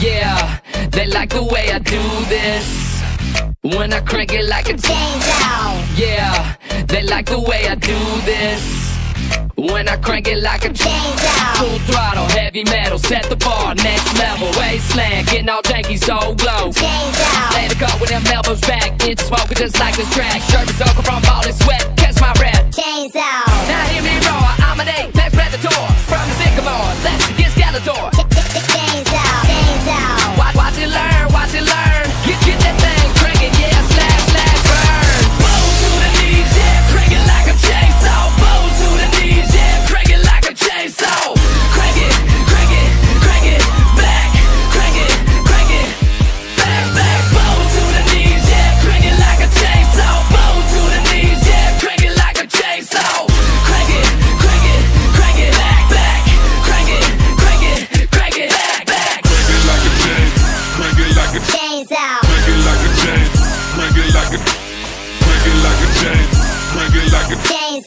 Yeah, they like the way I do this. When I crank it like a chainsaw. Yeah, they like the way I do this. When I crank it like a chainsaw. Full throttle, heavy metal, set the bar, next level. Wasteland, getting all janky, so glow. Chainsaw. Let it go with them elbows back. It's smoking just like this track. Shirt is over from all this sweat. Catch my breath. Chainsaw. Now hear me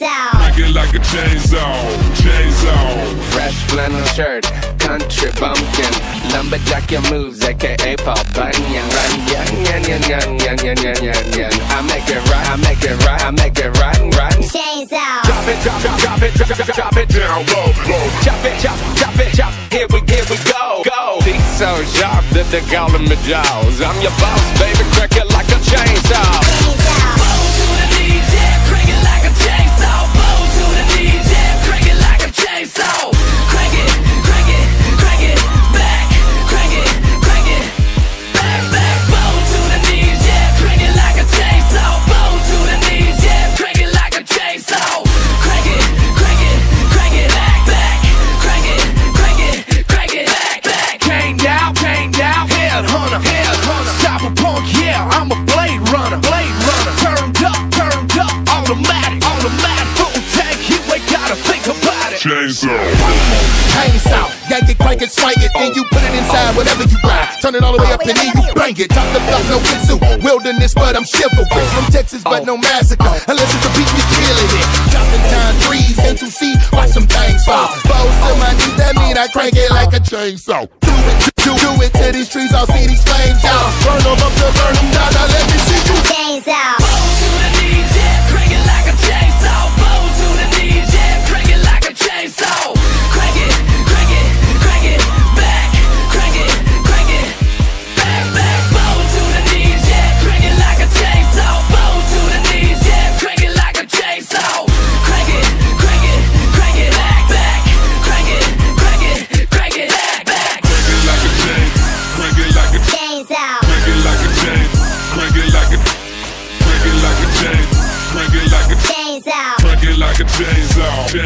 like a Chainsaw. crank it like a chainsaw, chainsaw. Fresh flannel shirt, country bumpkin, lumberjack your moves, aka Paul Bunyan. Run, yan, yan, yan, yan, yan, yan, yan, yan, yan. I make it right, I make it right, I make it right, right. Chainsaw. Drop it, drop it, drop it, drop it, drop it down low, low. Chop it, chop, chop it, chop. Here we, here we go, go. Teeth so sharp that they call them my jaws. I'm your boss, baby, crack it like a chainsaw. Chainsaw. It. Chainsaw. Chainsaw, yank it, crank it, swing it, then you put it inside whatever you ride. Turn it all the way up and then you bang it. Top the block, no whistle. Wilderness, but I'm chivalrous. From Texas, but no massacre. Oh. Unless it's a beat, we killing it. Dropping time threes, into C, watch some things fall. Bows to my knees, that mean I crank it like a chainsaw. Do it, do, do it to these trees, I'll see these flames, y'all. Burn them up to burn them down, now let me see you. Chainsaw.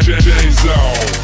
J-J-J-Zone.